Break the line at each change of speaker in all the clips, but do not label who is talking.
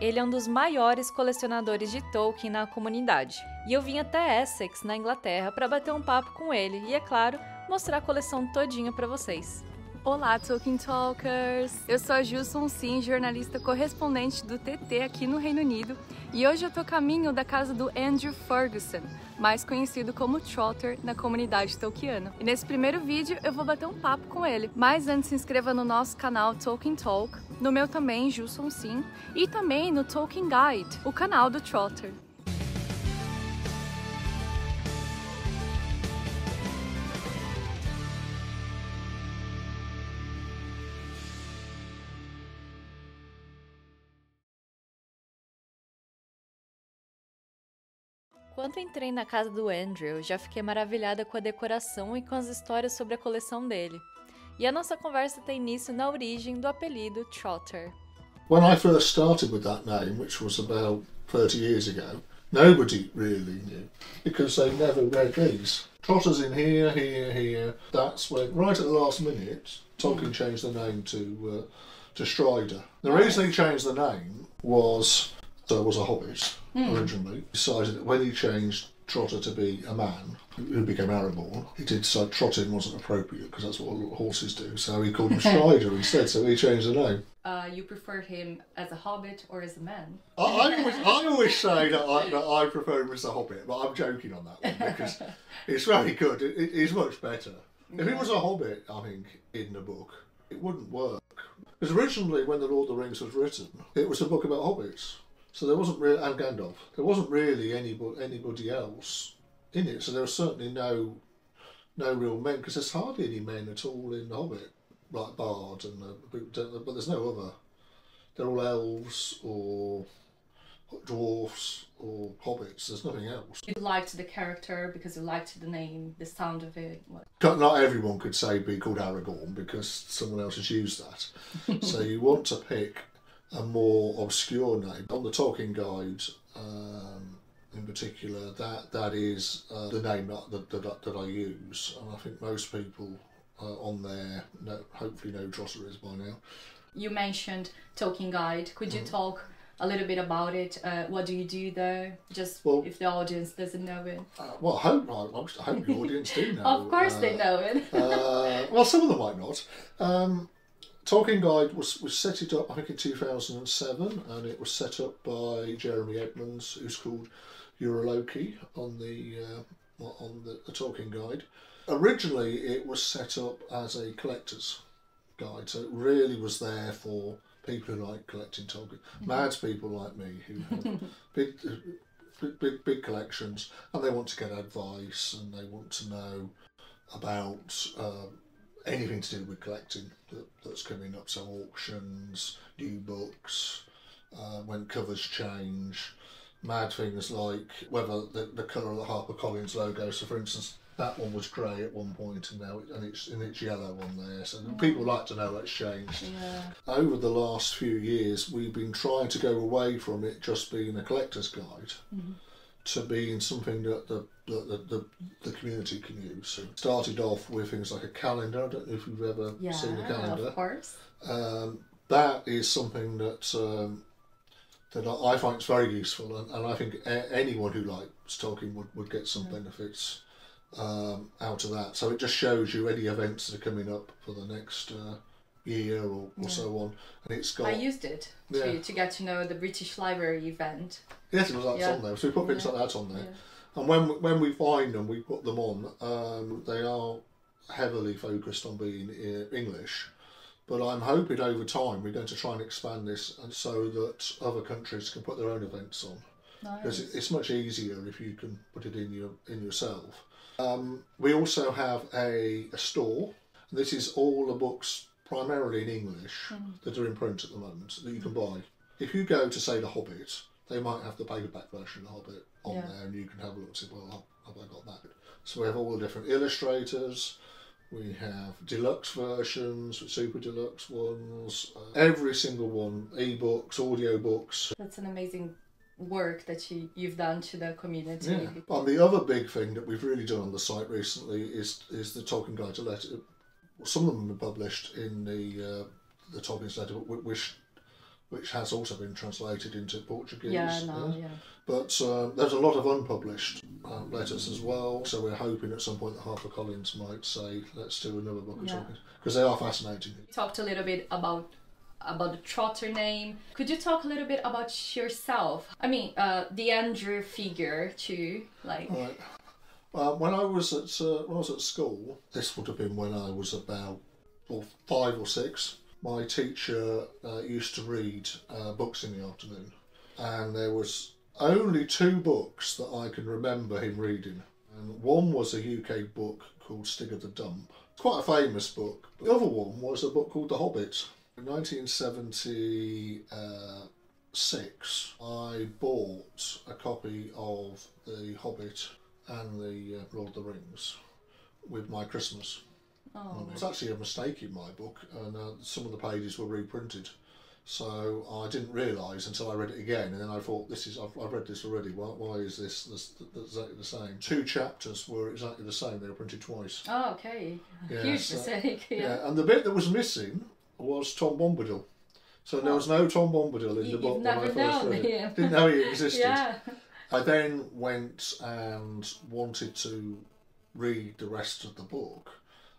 Ele é um dos maiores colecionadores de Tolkien na comunidade. E eu vim até Essex, na Inglaterra, para bater um papo com ele e, é claro, mostrar a coleção todinha para vocês. Olá, Tolkien Talkers! Eu sou a Gilson Sim, jornalista correspondente do TT aqui no Reino Unido, e hoje eu tô caminho da casa do Andrew Ferguson, mais conhecido como Trotter na comunidade tolkiana. E nesse primeiro vídeo eu vou bater um papo com ele. Mas antes se inscreva no nosso canal Tolkien Talk, no meu também, Gilson Sim, e também no Tolkien Guide, o canal do Trotter. Quando entrei na casa do Andrew, já fiquei maravilhada com a decoração e com as histórias sobre a coleção dele. E a nossa conversa tem início na origem do apelido Trotter.
When I first started with that name, which was about 30 years ago, nobody really knew because they never read these. Trotters in here, here, here. That's when, right at the last minute, Tolkien changed the name to uh, to Strider. The reason he changed the name was there was a hobbit originally. Decided that when he changed Trotter to be a man who became Aragorn, he did decide trotting wasn't appropriate because that's what horses do. So he called him Strider instead. So he changed the name.
Uh, you prefer him as a hobbit or as a man?
I, I, always, I always say that I, that I prefer him as a hobbit, but I'm joking on that one because it's very good. It, it, it's much better. If he was a hobbit, I think, in the book, it wouldn't work. Because originally, when The Lord of the Rings was written, it was a book about hobbits. So there wasn't really, and Gandalf, there wasn't really anybody, anybody else in it. So there was certainly no no real men, because there's hardly any men at all in The Hobbit, like Bard, and but there's no other. They're all elves or dwarfs or hobbits. There's nothing else.
You liked the character because you liked the name, the sound of it. What?
Not everyone could say be called Aragorn because someone else has used that. so you want to pick a more obscure name. On the Tolkien Guide, um, in particular, that that is uh, the name that, that, that, that I use, and I think most people uh, on there know, hopefully know Trotter is by now.
You mentioned Tolkien Guide. Could you talk a little bit about it? Uh, what do you do there? Just
Well-
if the audience doesn't know it.
Uh, well, I hope I, I hope the audience do know.
of course
uh,
they know it.
uh, well, some of them might not. Um, Tolkien Guide was, was set it up, I think, in 2007, and it was set up by Jeremy Edmonds, who's called Euroloki on the uh, on the, the Tolkien Guide. Originally, it was set up as a collector's guide, so it really was there for people who like collecting Tolkien, mad people like me who have big, big, big, big collections, and they want to get advice and they want to know about um, anything to do with collecting that, that's coming up. So auctions, new books, uh, when covers change, mad things like whether the, the colour of the HarperCollins logo. So for instance, that one was grey at one point and now it, and it's and it's yellow on there. So people like to know that's changed.
yeah.
Over the last few years, we've been trying to go away from it just being a collector's guide to being something that the the, the, the, the community can use. So it started off with things like a calendar. I don't know if you've ever
Yeah,
seen a calendar.
of course.
Um, that is something that um, that I I find is very useful, and, and I think a- anyone who likes Tolkien would, would get some benefits um, out of that. So it just shows you any events that are coming up for the next uh, year or, or so on, and it's got
I used it to,
Yeah.
to get to know the British Library event.
Yes, it was that's
Yeah.
on there. So we put things
Yeah.
like that on there. And when when we find them, we put them on. Um, they are heavily focused on being uh, English, but I'm hoping over time we're going to try and expand this, and so that other countries can put their own events on. Because
Nice.
it's much easier if you can put it in your in yourself. Um, we also have a, a store. This is all the books primarily in English that are in print at the moment that you can buy. If you go to say The Hobbit, they might have the paperback version of The Hobbit on
Yeah.
there, and you can have a look and say, well, have I got that? So we have all the different illustrators. We have deluxe versions, super deluxe ones, uh, every single one, ebooks, audio books,
That's an amazing work that you, you've done to the community.
Yeah. And the other big thing that we've really done on the site recently is is the Tolkien Guide to Letter. Some of them have been published in the uh, the Tolkien's Letter, which which has also been translated into Portuguese.
Yeah, no, yeah.
But uh, there's a lot of unpublished uh, letters as well, so we're hoping at some point that HarperCollins might say, let's do another book of
Yeah.
Tolkien, because they are fascinating.
You talked a little bit about about the Trotter name. Could you talk a little bit about yourself? I mean, uh, the Andrew Ferguson, like.
Right. When I was at uh, when I was at school, this would have been when I was about well, five or six. My teacher uh, used to read uh, books in the afternoon, and there was only two books that I can remember him reading. And one was a UK book called Stig of the Dump, quite a famous book. The other one was a book called The Hobbit. In 1976, I bought a copy of The Hobbit and the uh, Lord of the Rings with my Christmas.
Oh.
It was actually a mistake in my book, and uh, some of the pages were reprinted. So I didn't realise until I read it again, and then I thought, "This is I've, I've read this already. Why, why is this, this, this exactly the same?" Two chapters were exactly the same. They were printed twice.
Oh, okay.
Yeah,
Huge
so-
mistake. Yeah.
Yeah, and the bit that was missing was Tom Bombadil. So there was no Tom Bombadil in
You-
the book when I first
known
read it.
him.
Didn't know he existed.
Yeah.
I then went and wanted to read the rest of the book,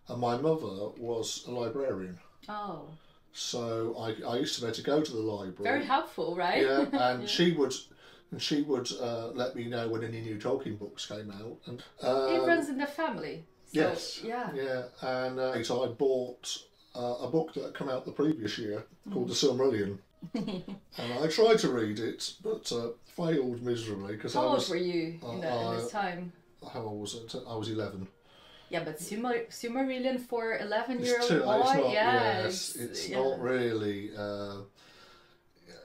and my mother was a librarian.
Oh,
So I, I used to be able to go to the library.
very helpful, right?
Yeah, and she would and she would uh, let me know when any new Tolkien books came out. And
it
um,
runs in the family. So,
yes,
Yeah.
yeah, and uh, so I bought uh, a book that had come out the previous year called The Silmarillion. and I tried to read it, but uh, failed miserably because I
How old
was
were you in, the, in this
uh,
time?
how old was it? I was eleven.
Yeah, but Silmar- Silmarillion for eleven year
It's
old
too.
boy,
It's not.
yeah,
yes, it's
yeah.
not really. Uh,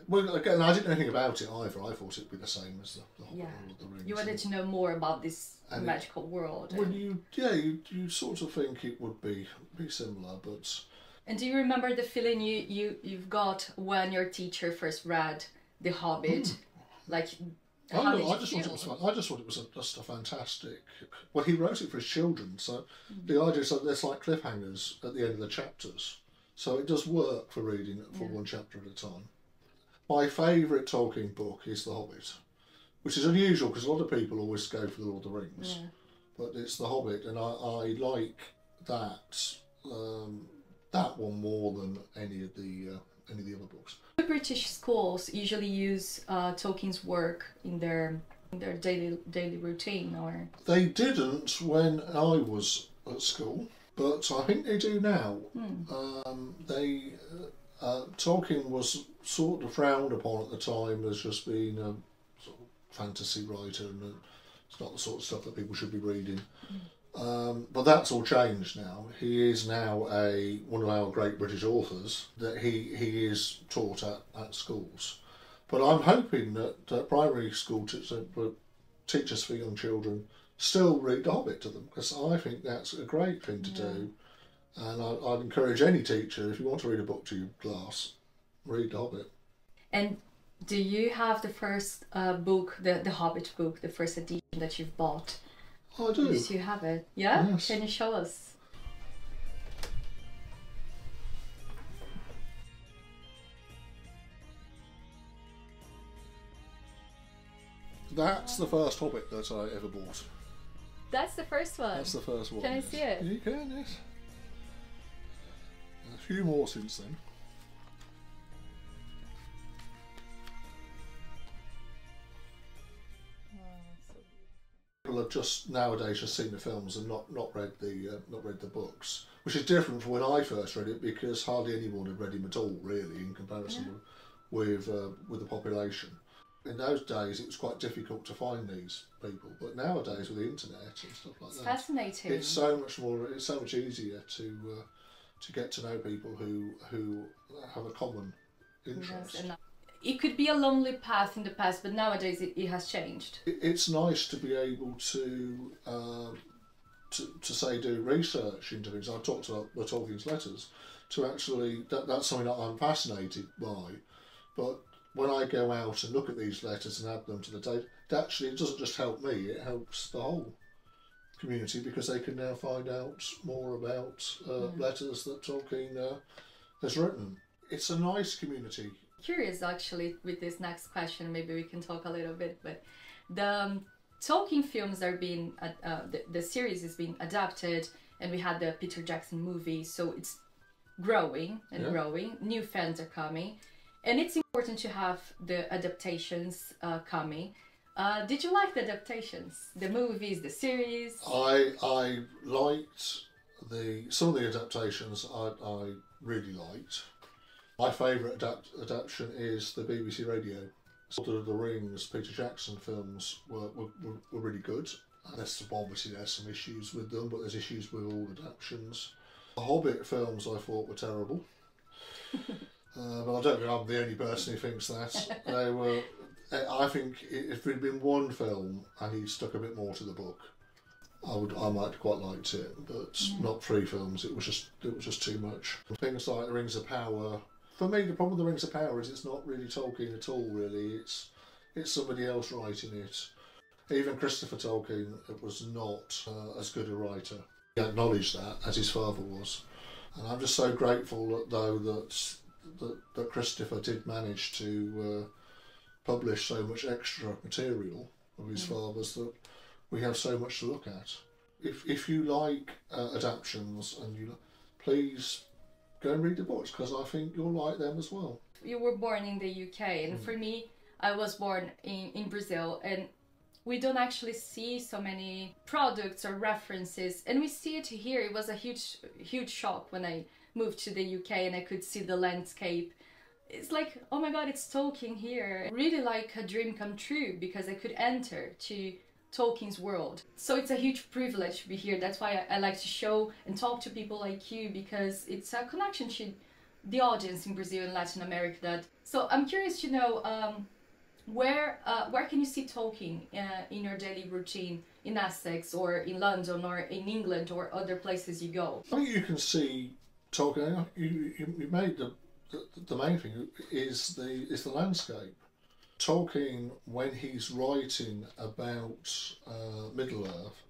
well, again, I didn't know anything about it either. I thought it'd be the same as the, the Hobbit
Yeah.
Lord of the Rings.
You wanted to know more about this
And it-
magical world.
Well, you yeah, you, you sort of think it would be be similar, but
And do you remember the feeling you, you, you've got when your teacher first read The Hobbit? Like,
I,
how
don't
did
know, I
you
just
feel?
thought it was fun. I just thought it was a, just a fantastic. Well, he wrote it for his children, so
Mm.
the idea is that there's like cliffhangers at the end of the chapters, so it does work for reading it for
Yeah.
one chapter at a time. My favourite Tolkien book is The Hobbit, which is unusual because a lot of people always go for The Lord of the Rings,
Yeah.
but it's The Hobbit, and I, I like that um, that one more than any of the uh, any of the other books.
The British schools usually use uh, Tolkien's work in their in their daily daily routine, or
They didn't when I was at school, but I think they do now. Um, they uh, uh, Tolkien was sort of frowned upon at the time as just being a sort of fantasy writer, and it's not the sort of stuff that people should be reading. Um, but that's all changed now. He is now a one of our great British authors that he, he is taught at, at schools. But I'm hoping that uh, primary school teachers for young children still read The Hobbit to them because I think that's a great thing to do. And I, I'd encourage any teacher, if you want to read a book to your class, read The Hobbit.
and do you have the first uh, book, the the Hobbit book, the first edition that you've bought?
Oh, I do.
Yes, you have it. Yeah,
Yes.
can you show us?
That's the first Hobbit that I ever bought.
That's the first one.
That's the first one.
Can I see it?
You can, yes. A few more since then. Have just nowadays just seen the films and not, not read the uh, not read the books, which is different from when I first read it because hardly anyone had read him at all, really, in comparison with uh, with the population. In those days, it was quite difficult to find these people, but nowadays with the internet and stuff like
It's
that,
fascinating.
it's so much more. It's so much easier to uh, to get to know people who who have a common interest.
It could be a lonely path in the past, but nowadays it, it has changed.
It's nice to be able to um, to to say do research into things. I've talked about the Tolkien's letters. To actually, that, that's something that I'm fascinated by. But when I go out and look at these letters and add them to the data, actually it doesn't just help me; it helps the whole community because they can now find out more about uh, letters that Tolkien uh, has written. It's a nice community.
Curious actually with this next question. Maybe we can talk a little bit, but the um, Tolkien films are being uh, uh, the, the series is being adapted, and we had the Peter Jackson movie, so it's growing and
Yeah.
growing. New fans are coming, and it's important to have the adaptations uh, coming. Uh, did you like the adaptations, the movies, the series?
I I liked the some of the adaptations. I I really liked. My favourite adapt, adaptation is the BBC Radio. Lord of the Rings, Peter Jackson films were, were, were, really good. And there's some, obviously there's some issues with them, but there's issues with all adaptations. The Hobbit films I thought were terrible. Uh, but I don't think I'm the only person who thinks that. They were. I think if there'd been one film and he stuck a bit more to the book, I would. I might have quite liked it, but not three films. It was just. It was just too much. Things like the Rings of Power. For me, the problem with the Rings of Power is it's not really Tolkien at all. Really, it's it's somebody else writing it. Even Christopher Tolkien was not uh, as good a writer. He acknowledged that as his father was, and I'm just so grateful though that that, that Christopher did manage to uh, publish so much extra material of his father's that we have so much to look at. If if you like uh, adaptions and you please go and read the books because I think you'll like them as well.
you were born in the UK, and mm. for me, I was born in, in Brazil, and we don't actually see so many products or references, and we see it here. It was a huge, huge shock when I moved to the UK and I could see the landscape. It's like, oh my god, it's Tolkien here. Really like a dream come true because I could enter to Tolkien's world. So it's a huge privilege to be here. That's why I, I like to show and talk to people like you because it's a connection to the audience in Brazil and Latin America. That so I'm curious to know um, where uh, where can you see Tolkien uh, in your daily routine in Essex or in London or in England or other places you go.
I think you can see Tolkien. You, you, you made the, the the main thing is the is the landscape. Tolkien, when he's writing about uh, Middle Earth,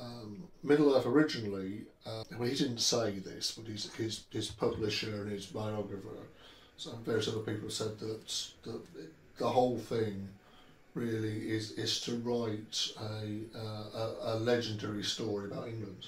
um, Middle Earth originally, uh, well, he didn't say this, but his, his, his publisher and his biographer, so various other people said that, that the whole thing really is, is to write a, uh, a, a legendary story about England.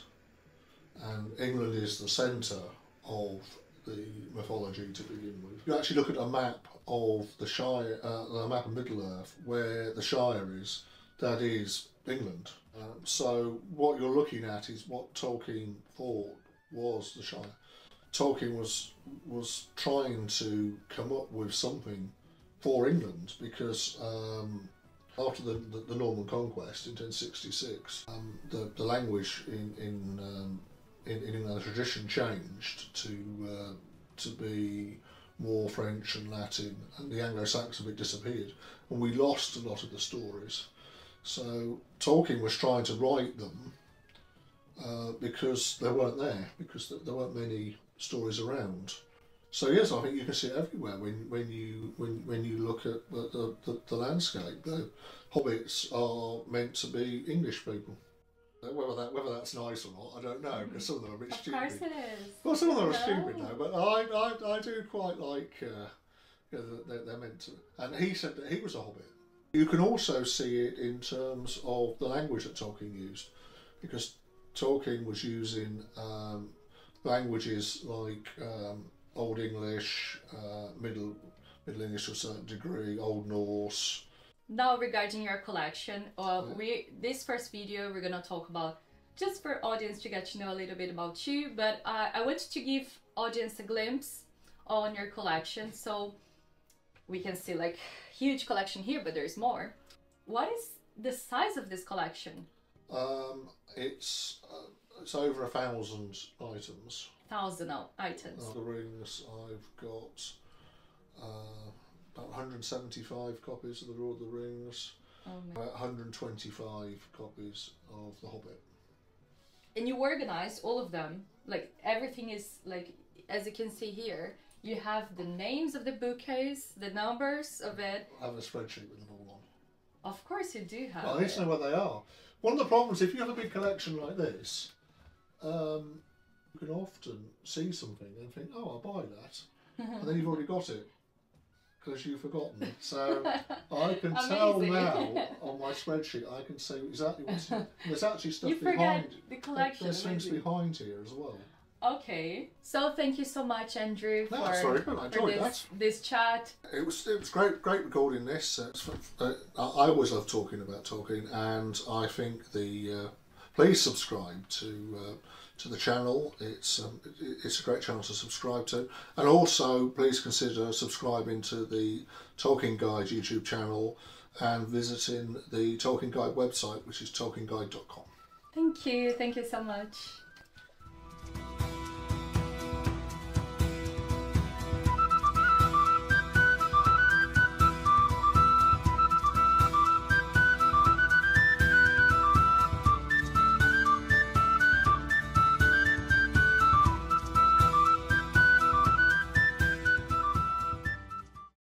And England is the centre of the mythology to begin with. You actually look at a map of the Shire, uh, the map of Middle Earth, where the Shire is, that is England. Um, so what you're looking at is what Tolkien thought was the Shire. Tolkien was was trying to come up with something for England because um, after the, the, the Norman conquest in 1066, um, the, the language in in, um, in in tradition changed to uh, to be more French and Latin, and the Anglo-Saxon bit disappeared, and we lost a lot of the stories. So Tolkien was trying to write them uh, because they weren't there, because there weren't many stories around. So yes, I think you can see it everywhere when, when you when, when you look at the, the, the, landscape. The hobbits are meant to be English people. Whether that whether that's nice or not, I don't know because some of them are a bit
Of
stupid.
course it is.
Well, some of them are stupid though, but I, I, I do quite like. Uh, you know, that they're, they're meant to. And he said that he was a hobbit. You can also see it in terms of the language that Tolkien used, because Tolkien was using um, languages like um, Old English, uh, Middle Middle English to a certain degree, Old Norse.
Now regarding your collection, uh, we this first video we're gonna talk about just for audience to get to know a little bit about you. But uh, I wanted to give audience a glimpse on your collection, so we can see like huge collection here, but there's more. What is the size of this collection?
Um, it's uh, it's over a thousand items.
thousand items.
The rings, I've got uh, 175 copies of the Lord of the Rings,
Oh my-
about 125 copies of The Hobbit.
And you organize all of them. Like everything is like as you can see here. You have the names of the bookcase, the numbers of it.
I have a spreadsheet with them all on.
Of course, you do have.
Well, I need to know where they are. One of the problems, if you have a big collection like this, um, you can often see something and think, oh, I'll buy that. and then you've already got it. Because you've forgotten. So I can tell now on my spreadsheet. I can see exactly what's. There's actually stuff
You
behind.
the collection.
There's things behind here as well.
Okay. So thank you so much, Andrew,
No,
for,
good. I
for
enjoyed
this, this chat.
It was it was great great recording this. Uh, I always love talking about Tolkien, and I think the uh, please subscribe to uh, to the channel. It's um, it's a great channel to subscribe to, and also please consider subscribing to the Tolkien Guide YouTube channel and visiting the Tolkien Guide website, which is tolkienguide.com.
Thank you. Thank you so much.